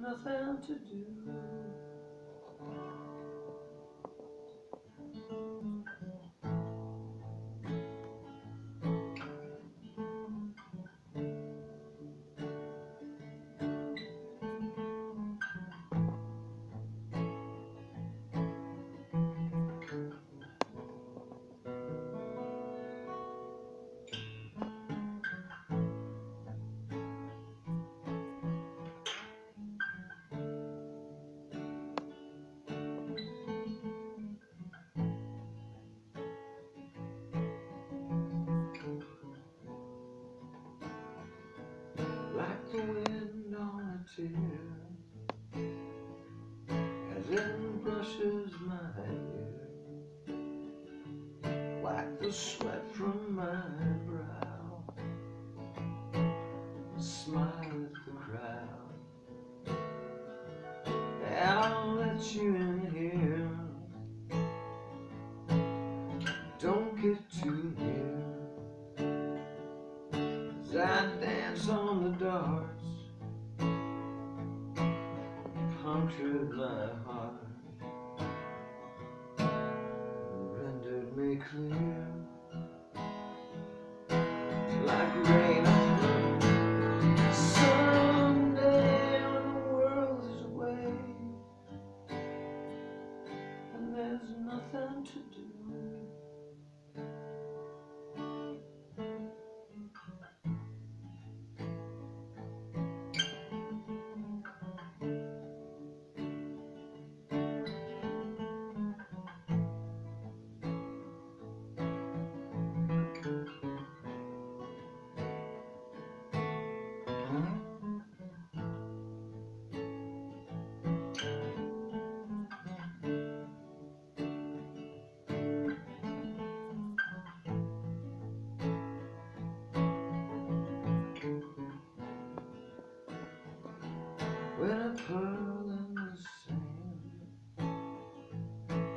nothing to do. As it brushes my hair Like the sweat from my brow smile at the crowd. I'll let you in here. Don't get too near. As I dance on the darts Punctured my heart Rendered me clear? Like rain Someday when the world is away And there's nothing to do When a pearl in the sand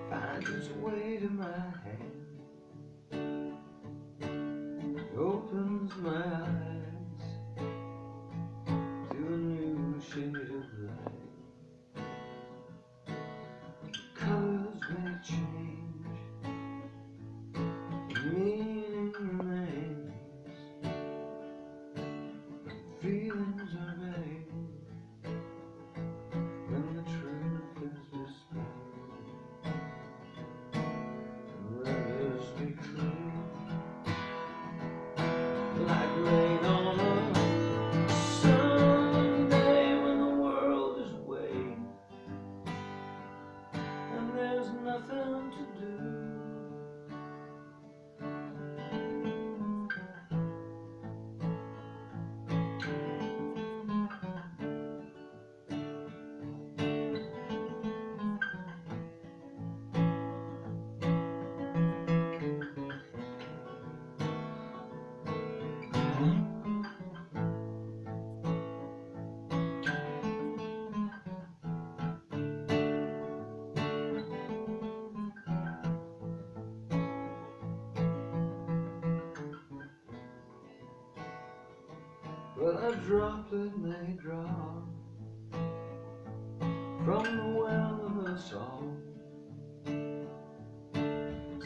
finds its way to my hand, it opens my eyes to a new shade of light. Colors may change, meaning remains, feelings are vague. Well, a droplet may drop from the well of us all.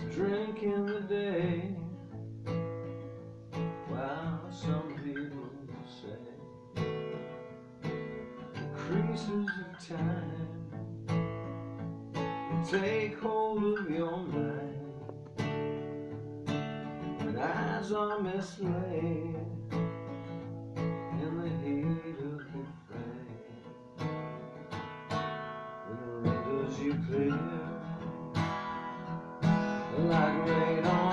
Drink in the day, while some people say the creases of time take hold of your mind, and eyes are mislaid you clear. Like rain on